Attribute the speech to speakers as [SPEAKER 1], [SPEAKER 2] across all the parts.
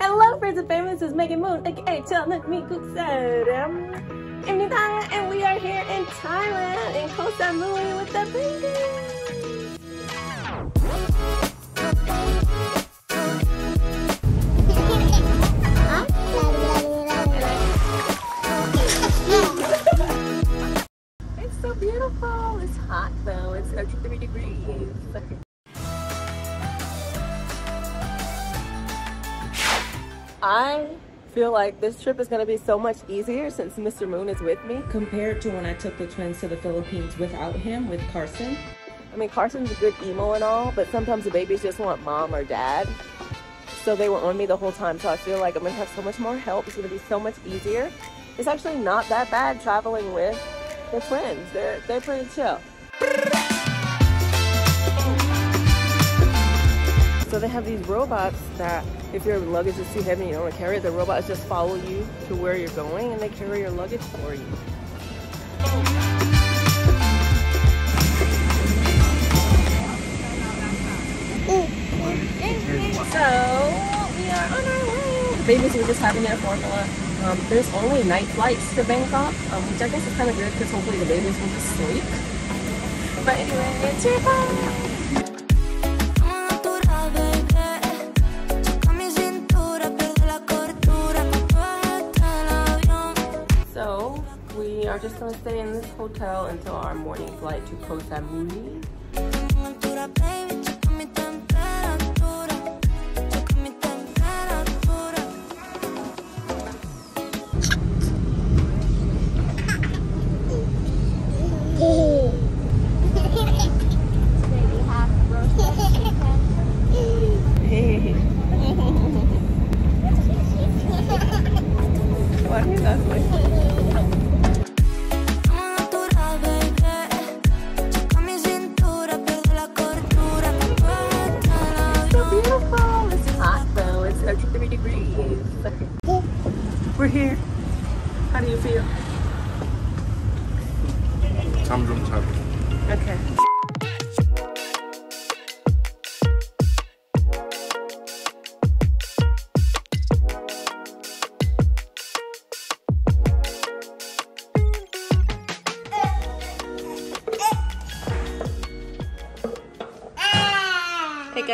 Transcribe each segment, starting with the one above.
[SPEAKER 1] Hello, friends and. This is Megan Moon, aka Chonun Migooksaram. And we are here in Thailand, in Koh Samui with the baby. It's so beautiful. It's hot though. It's 33 degrees. I feel like this trip is going to be so much easier since Mr. Moon is with me.
[SPEAKER 2] compared to when I took the twins to the Philippines without him, with Carson.
[SPEAKER 1] I mean, Carson's a good imo and all, but sometimes the babies just want mom or dad. So they were on me the whole time. So I feel like I'm going to have so much more help. It's going to be so much easier. It's actually not that bad traveling with the twins. They're, they're pretty chill. So they have these robots that if your luggage is too heavy and you don't want to carry it, the robots just follow you to where you're going and they carry your luggage for you. So we are on our way. Babies were just having their formula. Um, there's only night flights to Bangkok, um, which I guess is kind of good because hopefully the babies will just sleep. But anyway, it's your Natural, just gonna stay in this hotel until our morning flight to Koh Samui.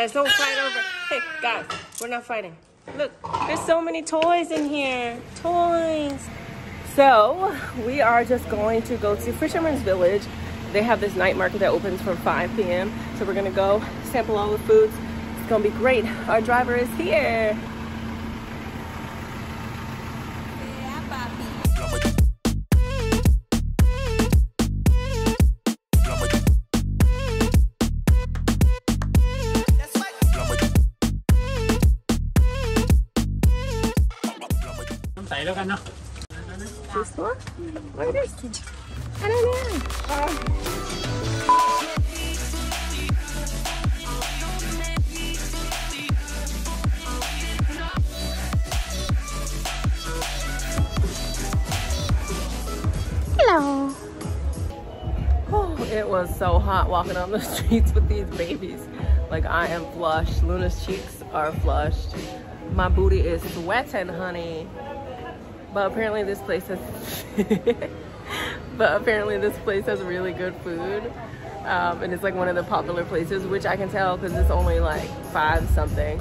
[SPEAKER 1] Guys, don't fight over. Hey guys, we're not fighting. Look, there's so many toys in here. Toys. So we are just going to go to Fisherman's Village. They have this night market that opens from 5 p.m. So we're gonna go sample all the foods. It's gonna be great. Our driver is here. I don't know. Hello. Oh, it was so hot walking on the streets with these babies. Like I am flushed. Luna's cheeks are flushed. My booty is sweating, honey. But apparently this place has but apparently this place has really good food. Um, and it's like one of the popular places, which I can tell because it's only like five something.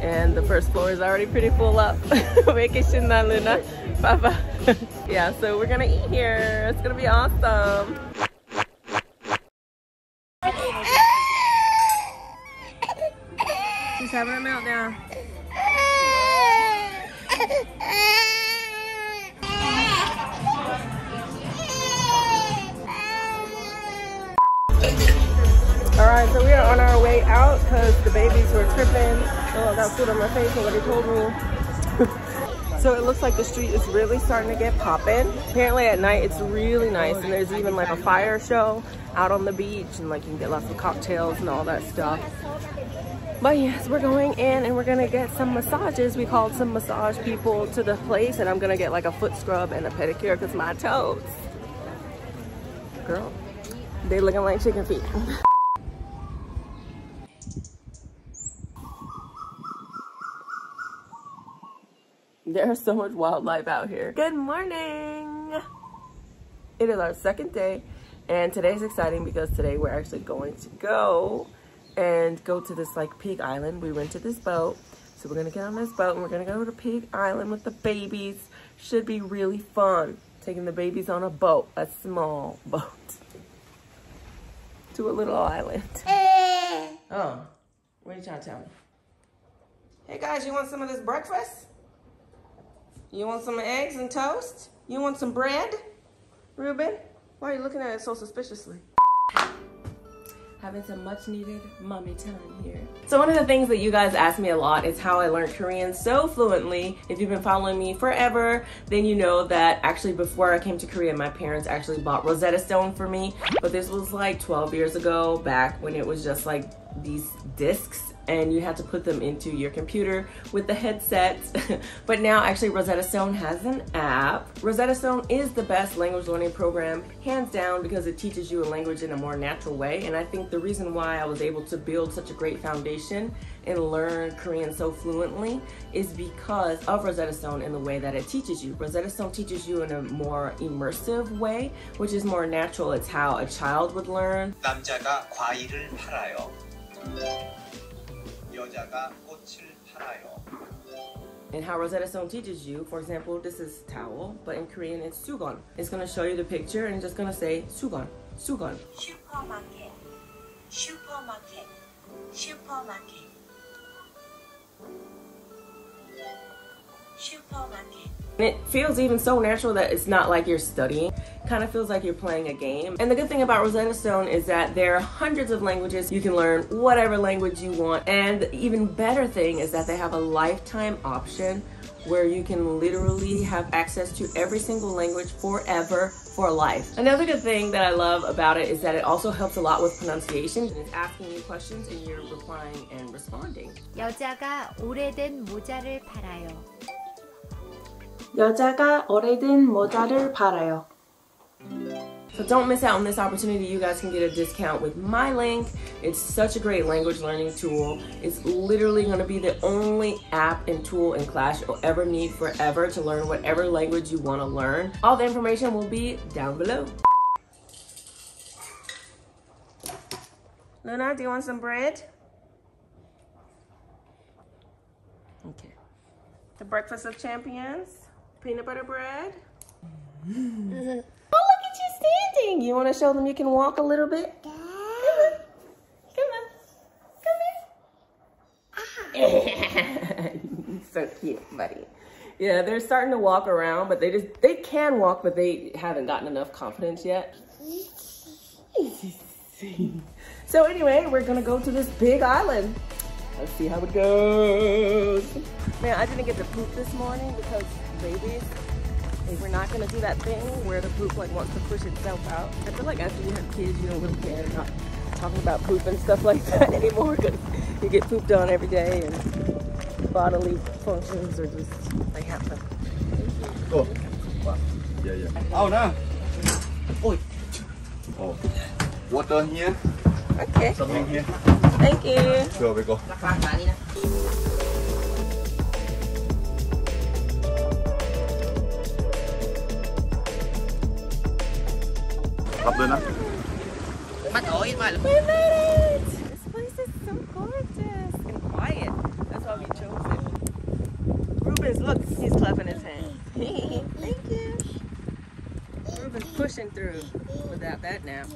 [SPEAKER 1] And the first floor is already pretty full up. Vacation na Luna. Bye bye. yeah, so we're gonna eat here. It's gonna be awesome. She's having a meltdown. Out because the babies were tripping. Oh, I got food on my face, nobody told me. so it looks like the street is really starting to get popping. Apparently at night it's really nice and there's even like a fire show out on the beach and like you can get lots of cocktails and all that stuff. But yes, we're going in and we're gonna get some massages. We called some massage people to the place and I'm gonna get like a foot scrub and a pedicure because my toes. Girl, they looking like chicken feet. There's so much wildlife out here. Good morning. It is our second day and today's exciting because today we're actually going to go and go to this like Pig Island. We rented this boat. So we're gonna get on this boat and we're gonna go to Pig Island with the babies. Should be really fun. Taking the babies on a boat, a small boat. To a little island. Eh. Oh, what are you trying to tell me? Hey guys, you want some of this breakfast? You want some eggs and toast? You want some bread? Ruben? Why are you looking at it so suspiciously? Having some much needed mommy time here. So one of the things that you guys ask me a lot is how I learned Korean so fluently. If you've been following me forever, then you know that actually before I came to Korea, my parents actually bought Rosetta Stone for me. But this was like 12 years ago, back when it was just like these discs and you had to put them into your computer with the headset. but now actually Rosetta Stone has an app. Rosetta Stone is the best language learning program, hands down, because it teaches you a language in a more natural way. And I think the reason why I was able to build such a great foundation and learn Korean so fluently is because of Rosetta Stone and the way that it teaches you. Rosetta Stone teaches you in a more immersive way, which is more natural. It's how a child would learn.
[SPEAKER 3] 남자가 과일을 팔아요.
[SPEAKER 1] And how Rosetta Stone teaches you, for example, this is towel, but in Korean it's sugon. It's gonna show you the picture and just gonna say sugon, sugon.
[SPEAKER 4] Supermarket, supermarket, supermarket, supermarket. 슈퍼마켓 슈퍼마켓 슈퍼마켓
[SPEAKER 1] And it feels even so natural that it's not like you're studying. Kind of feels like you're playing a game. And the good thing about Rosetta Stone is that there are hundreds of languages. You can learn whatever language you want. And the even better thing is that they have a lifetime option where you can literally have access to every single language forever for life. Another good thing that I love about it is that it also helps a lot with pronunciation. It's asking you questions and you're replying and responding.
[SPEAKER 5] 여자가 오래된 모자를 팔아요.
[SPEAKER 2] 여자가 오래된 모자를 팔아요.
[SPEAKER 1] So don't miss out on this opportunity. You guys can get a discount with my link. It's such a great language learning tool. It's literally going to be the only app and tool in class you'll ever need forever to learn whatever language you want to learn. All the information will be down below. Luna, do you want some bread? Okay. The breakfast of champions. Peanut butter bread. Mm-hmm. Oh, look at you standing. You want to show them you can walk a little bit? Come on. Come on. Come ah. on. so cute, buddy. Yeah, they're starting to walk around, but they just, they can walk, but they haven't gotten enough confidence yet. so anyway, we're gonna go to this Pig Island. Let's see how it goes. Man, I didn't get to poop this morning because babies, we're not gonna do that thing where the poop like wants to push itself out. I feel like after you have kids, you don't really care. You're not talking about poop and stuff like that anymore because you get pooped on every day and bodily functions are just, they happen.
[SPEAKER 6] 또. Yeah, yeah. Oh, no. Oi. Oh. Water here.
[SPEAKER 1] Okay,
[SPEAKER 6] Something here.
[SPEAKER 1] thank you.
[SPEAKER 6] Sure, we go. Up there now.
[SPEAKER 1] We made it! This place is so gorgeous and quiet. That's why we chose it. Rubens, look, he's clapping his hands. Thank you. Rubens pushing through without that nap.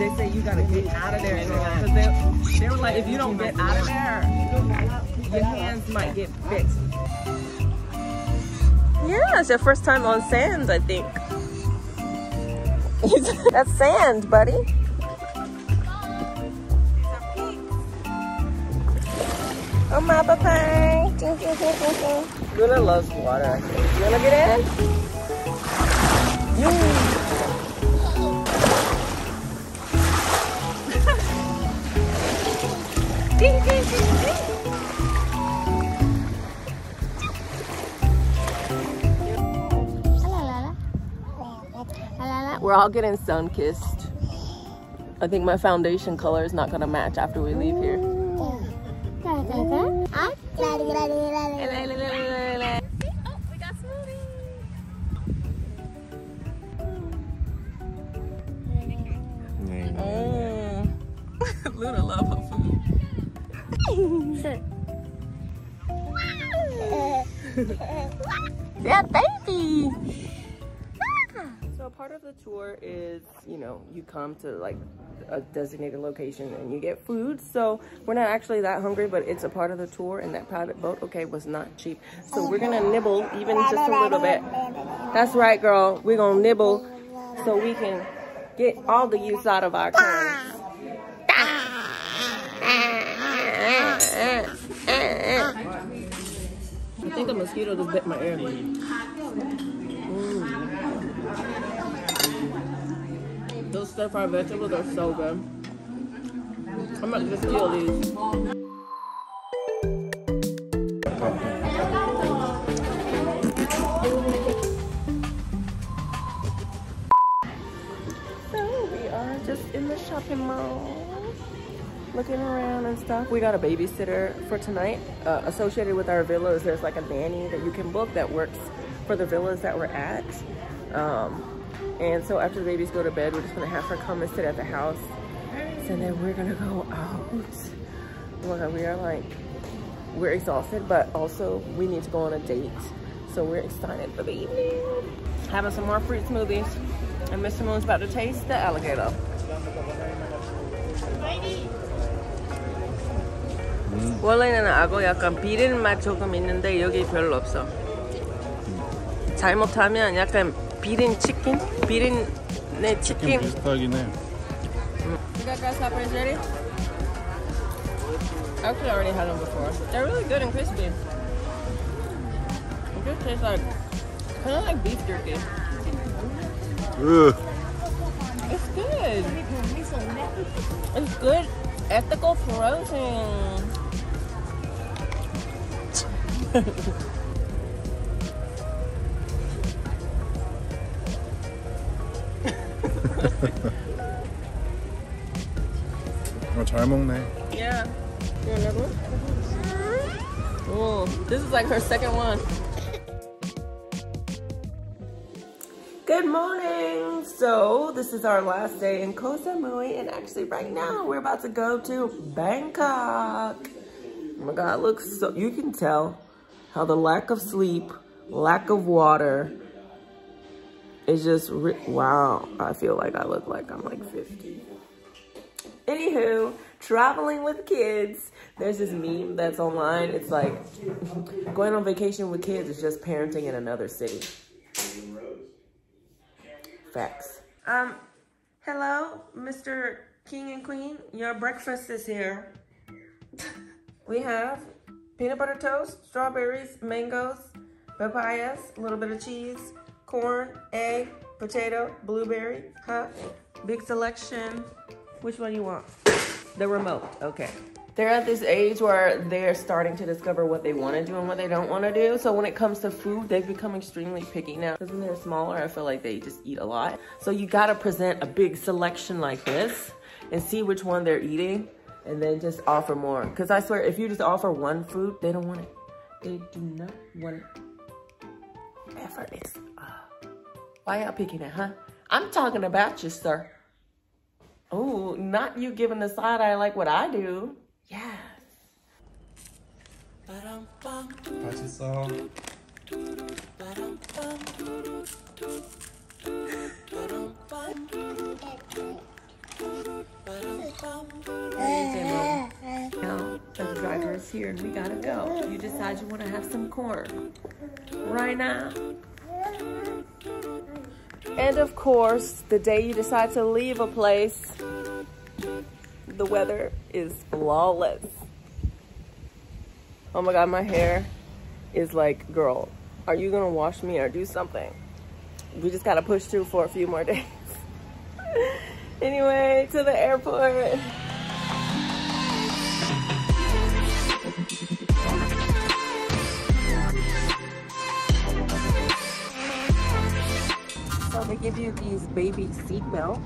[SPEAKER 1] They say you gotta get out of there. Because they, they were like, if you don't get out of there, your hands might get fixed. Yeah, it's your first time on sand, I think. That's sand, buddy. Oh, my papa. Luna loves water. You wanna get in? You. We're all getting sun kissed. I think my foundation color is not gonna match after we leave here. Yeah, baby. So part of the tour is, you know, you come to like a designated location and you get food. So we're not actually that hungry, but it's a part of the tour and that private boat, okay, was not cheap. So we're gonna nibble even just a little bit. That's right, girl. We're gonna nibble so we can get all the use out of our coins. I think a mosquito just bit my ear. Mm. Those stir fried vegetables are so good. I'm to just steal these. So we are just in the shopping mall looking around and stuff. We got a babysitter for tonight. Uh, associated with our villas, there's like a nanny that you can book that works for the villas that we're at. Um, and so after the babies go to bed, we're just gonna have her come and sit at the house. And then we're gonna go out. Well, we are like, we're exhausted, but also we need to go on a date. So we're excited for the evening. Having some more fruit smoothies. And Mr. Moon's about to taste the alligator. 원래는 악어 약간 비린 맛 조금 있는데 여기 별로 없어. 잘못하면 약간 비린 치킨? 비린내 치킨.
[SPEAKER 6] 비슷하긴 해.
[SPEAKER 1] You got grasshoppers ready? I already had them before. They're really good and crispy. It just tastes like, kind of like beef jerky.
[SPEAKER 6] Ugh.
[SPEAKER 1] It's good. It's good ethical protein.
[SPEAKER 6] 어, 잘 먹네.
[SPEAKER 1] Yeah. You want another one? Oh, this is like her second one. Good morning. So this is our last day in Koh Samui, and actually right now we're about to go to Bangkok. Oh my God, looks so, you can tell how the lack of sleep, lack of water, is just, wow. I feel like I look like I'm like 50. Anywho, traveling with kids. There's this meme that's online. It's like going on vacation with kids is just parenting in another city. Facts. Um, hello, Mr. King and Queen. Your breakfast is here. we have peanut butter toast, strawberries, mangoes, papayas, a little bit of cheese, corn, egg, potato, blueberry, huh? Big selection. Which one you want? The remote, okay. They're at this age where they're starting to discover what they want to do and what they don't want to do. So when it comes to food, they've become extremely picky now. Because when they're smaller, I feel like they just eat a lot. So you got to present a big selection like this and see which one they're eating and then just offer more. Because I swear, if you just offer one food, they don't want it. They do not want it. Effort is, uh, why y'all picking it, huh? I'm talking about you, sir. Oh, not you giving the side eye like what I do.
[SPEAKER 6] 맛있
[SPEAKER 1] the driver is here and we gotta go. You decide you want to have some corn right now. And of course, the day you decide to leave a place, the weather is flawless. Oh my god, my hair is like, girl, are you gonna wash me or do something? We just gotta push through for a few more days. Anyway, to the airport. So they give you these baby seat belts.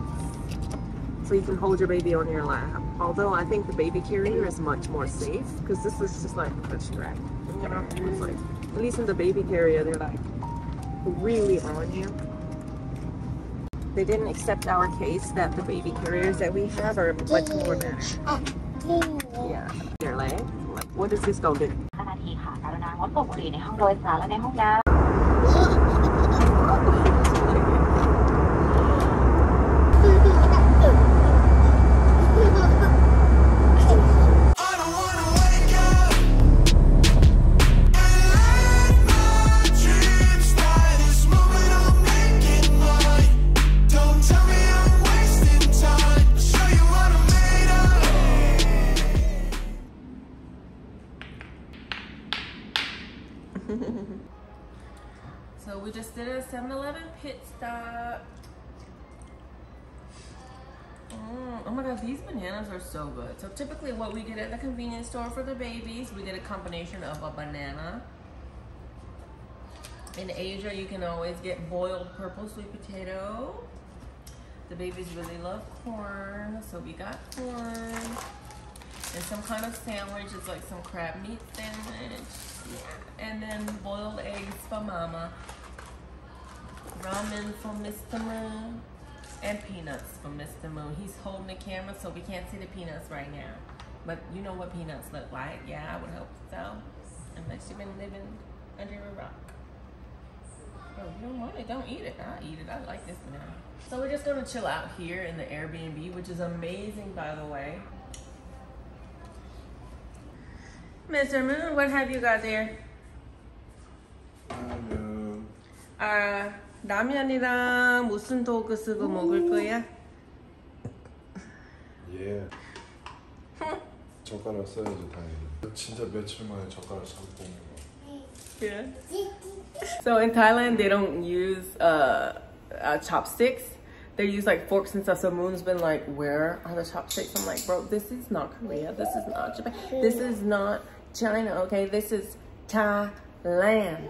[SPEAKER 1] so you can hold your baby on your lap. Although I think the baby carrier is much more safe because this is just like a strap. You know, it's like at least in the baby carrier they're like really on you They didn't accept our case that the baby carriers that we have are much more better. Yeah, your leg. Like, what does this go do?
[SPEAKER 7] 5นาทีค่ะกรุณางดสูบบุหรี่ในห้องโดยสารและในห้องน้ำ
[SPEAKER 1] So good. So typically what we get at the convenience store for the babies, we get a combination of a banana. In Asia, you can always get boiled purple sweet potato. The babies really love corn, so we got corn. And some kind of sandwich, it's like some crab meat sandwich. And then boiled eggs for mama. Ramen for Mr. Moon. And peanuts for Mr. Moon. He's holding the camera, so we can't see the peanuts right now. But you know what peanuts look like. Yeah, I would hope so. Unless you've been living under a rock. Oh, you don't want it? Don't eat it. I'll eat it. I like this now. So we're just gonna chill out here in the Airbnb, which is amazing, by the way. Mr. Moon, what have you got there?
[SPEAKER 6] 라면.
[SPEAKER 1] 아, 라면이랑 무슨 도구 쓰고 먹을 거야?
[SPEAKER 6] 예. 젓가락 써야지 다행히. 진짜 며칠 만에 젓가락 잡고 먹는 거.
[SPEAKER 1] Yeah. So in Thailand, they don't use uh, uh, chopsticks. They use like forks and stuff. So Moon's been like, "Where are the chopsticks?" I'm like, "Bro, this is not Korea. This is not Japan. This is not China. Okay, this is Thailand."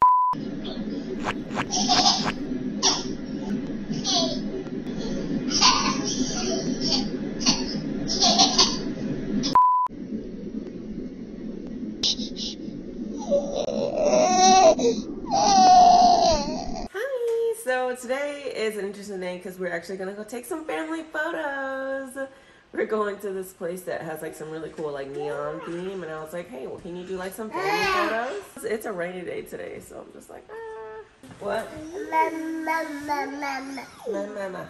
[SPEAKER 1] Today is an interesting day because we're actually gonna go take some family photos. We're going to this place that has like some really cool like neon theme, and I was like, hey, well, can you do like some family photos? It's a rainy day today, so I'm just like, ah. What? Mama.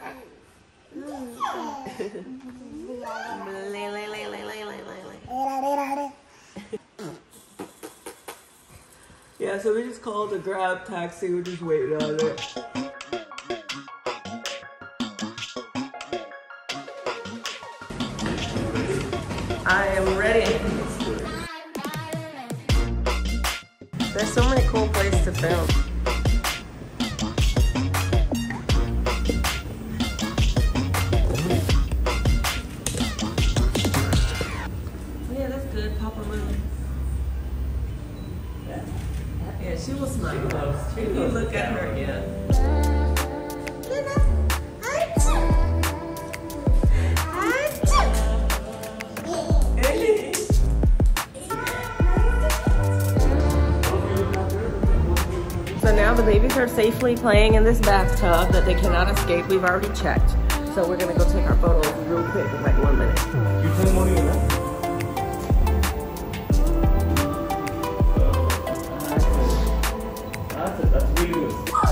[SPEAKER 1] Lay, lay. Yeah, so we just called a grab taxi. We're just waiting on it. Places babies playing in this bathtub that they cannot escape. We've already checked. So we're gonna go take our photos real quick in like one minute. Okay,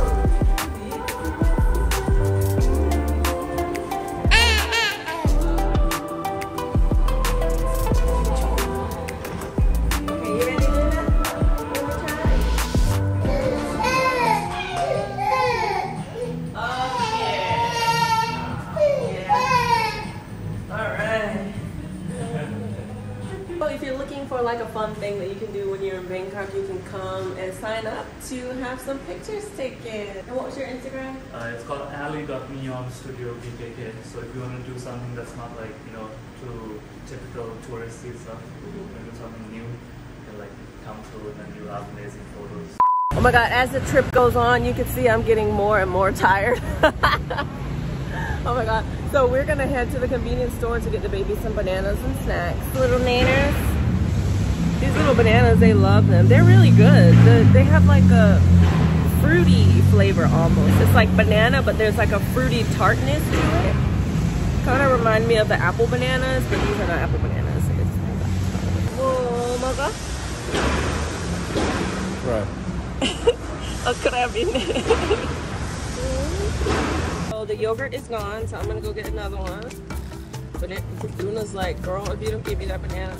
[SPEAKER 1] fun thing that you can do when you're in Bangkok, you can come and sign up to have some pictures taken. And what was your Instagram?
[SPEAKER 8] Uh, it's called alley.neon studio BKK. So if you want to do something that's not like, you know, too typical touristy stuff, you want to do something new, you can like come through and then you have amazing photos.
[SPEAKER 1] Oh my God, as the trip goes on, you can see I'm getting more and more tired. Oh my god. So we're gonna head to the convenience store to get the baby some bananas and snacks. Little naners. These little bananas, they love them. They're really good. The, they have like a fruity flavor almost. It's like banana, but there's like a fruity tartness to it. Kind of remind me of the apple bananas, but these are not apple bananas. It's oh my god.
[SPEAKER 6] Right.
[SPEAKER 1] a crab in it. so the yogurt is gone, so I'm gonna go get another one. It, Luna's like, girl, if you don't give me that banana,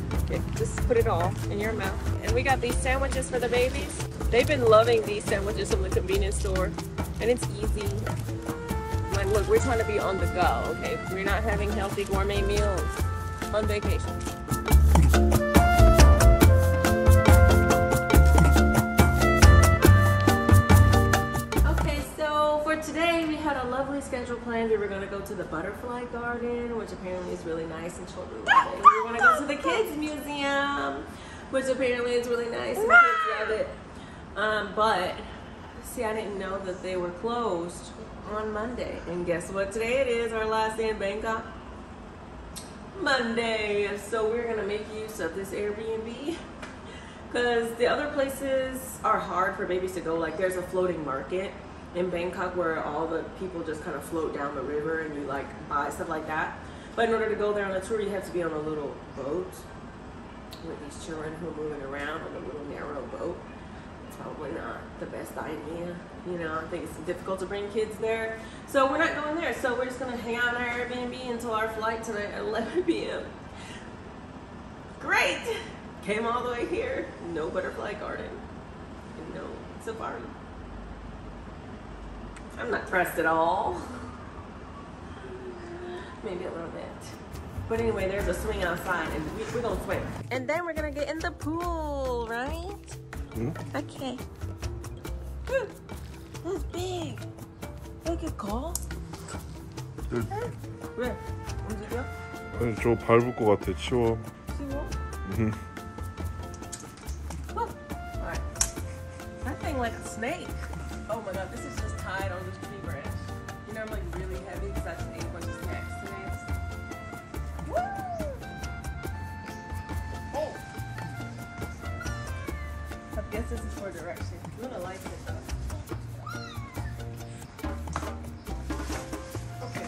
[SPEAKER 1] just put it all in your mouth. And we got these sandwiches for the babies. They've been loving these sandwiches from the convenience store, and it's easy. Like, look, we're trying to be on the go, okay? We're not having healthy gourmet meals on vacation. Schedule planned. We were gonna go to the butterfly garden, which apparently is really nice and children love it. We were gonna go to the kids museum, which apparently is really nice and kids love it. Um, but see, I didn't know that they were closed on Monday. And guess what? Today it is our last day in Bangkok. Monday. So we're gonna make use of this Airbnb because the other places are hard for babies to go. Like there's a floating market in Bangkok where all the people just kind of float down the river and you like buy stuff like that. But in order to go there on a tour, you have to be on a little boat with these children who are moving around on a little narrow boat. It's probably not the best idea. You know, I think it's difficult to bring kids there. So we're not going there. So we're just gonna hang out in our Airbnb until our flight tonight at 11 p.m. Great! Came all the way here. No butterfly garden. And no safari. I'm not pressed at all. Maybe a little bit. But anyway, there's a swing outside and we, we're gonna swim. And then we're gonna get in the pool, right? Okay. Whew. That's big. Look at Cole. 왜? 움직여?
[SPEAKER 6] 아니 저 밟을 것 같아 치워
[SPEAKER 1] 치워?
[SPEAKER 6] 음.
[SPEAKER 1] Oh, alright. That thing like a snake. Oh my god, this is just you know I'm like really heavy because I just ate a bunch of snacks tonight. Woo! Oh! I guess this is for direction. I'm gonna like it though. Okay.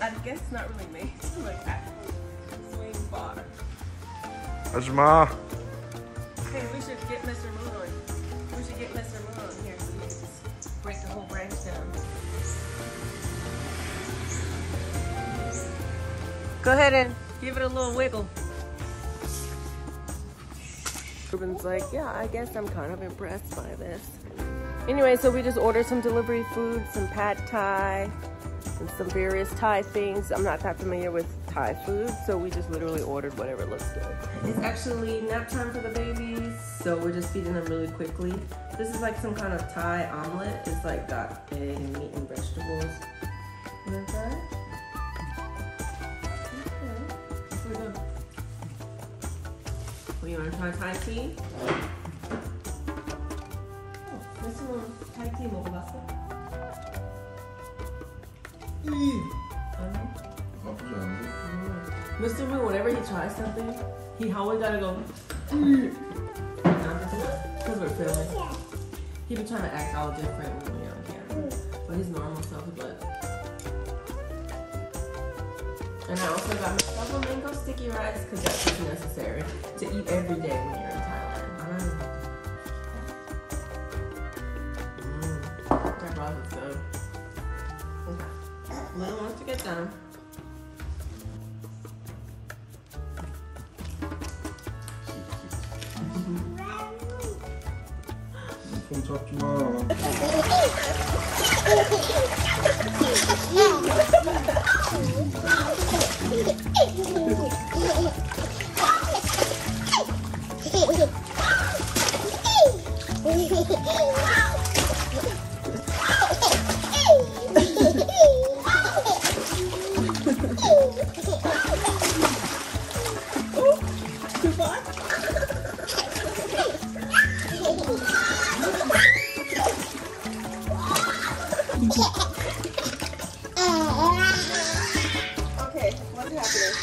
[SPEAKER 1] I guess it's not really me. Like actually swing bar.
[SPEAKER 6] That's my.
[SPEAKER 1] Hey, we should get Mr. Moon on. We should get Mr. Moon on here break the whole branch down. Go ahead and give it a little wiggle. Ruben's like, yeah, I guess I'm kind of impressed by this. Anyway, so we just ordered some delivery food, some pad thai, and some various Thai things. I'm not that familiar with Thai food, so we just literally ordered whatever looks good. It's actually nap time for the babies, so we're just feeding them really quickly. This is like some kind of Thai omelet. It's like got egg and meat and vegetables. You want to try it? Okay. Let's go. Well, you want to try Thai tea? 어, Mr. Moon, Thai tea 먹어봤어? 아니.
[SPEAKER 6] 나쁘지 않은데?
[SPEAKER 1] Mr. Moon, whenever he tries something, he always gotta go. Because we're filming. He be trying to act all different when we're on camera. But his normal self is like. And I also got myself a mango sticky rice because that's just necessary to eat every day when you're in Thailand. Mm. That rice is good. Okay. Little wants to get done.
[SPEAKER 6] talk tomorrow. happening.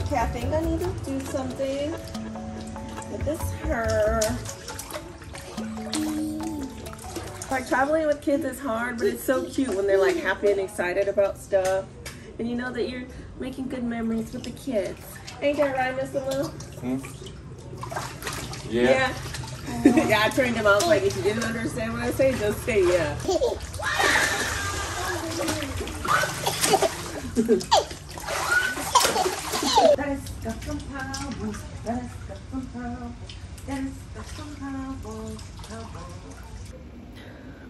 [SPEAKER 1] Okay, I think I need to do something with this hair. Like traveling with kids is hard, but it's so cute when they're like happy and excited about stuff. And you know that you're making good memories with the kids. Ain't that right, Miss Lil? Hmm? Yeah. Yeah. yeah, I turned him. I was like, if you didn't understand what I say, just say yeah.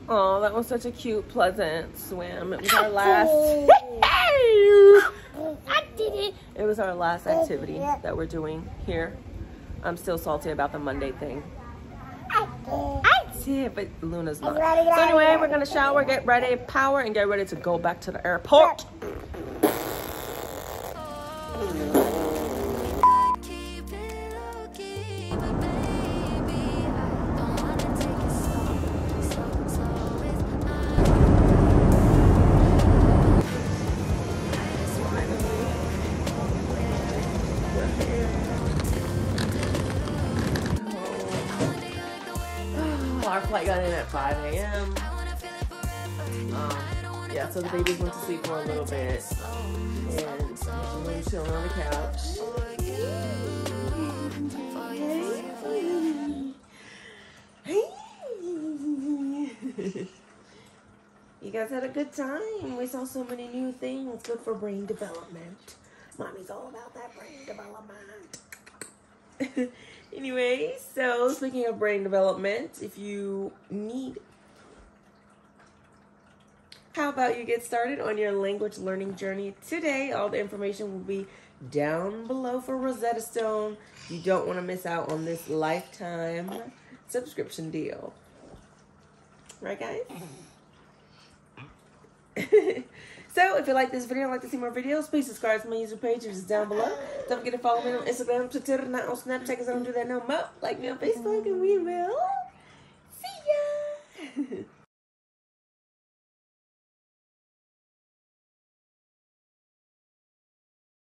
[SPEAKER 1] Oh, that was such a cute, pleasant swim. It was our last. I did it. It was our last activity that we're doing here. I'm still salty about the Monday thing. Did, but Luna's not. So anyway, we're gonna shower, get ready, power, and get ready to go back to the airport. You guys had a good time. We saw so many new things. Good for brain development. Mommy's all about that brain development. anyway, so speaking of brain development, if you need how about you get started on your language learning journey today? All the information will be down below for Rosetta Stone. You don't want to miss out on this lifetime subscription deal. Right, guys? so, if you like this video and like to see more videos, please subscribe to my YouTube page, which is down below. Don't forget to follow me on Instagram, Twitter, not on Snapchat, because I don't do that no more. Like me on Facebook, and we will. See ya!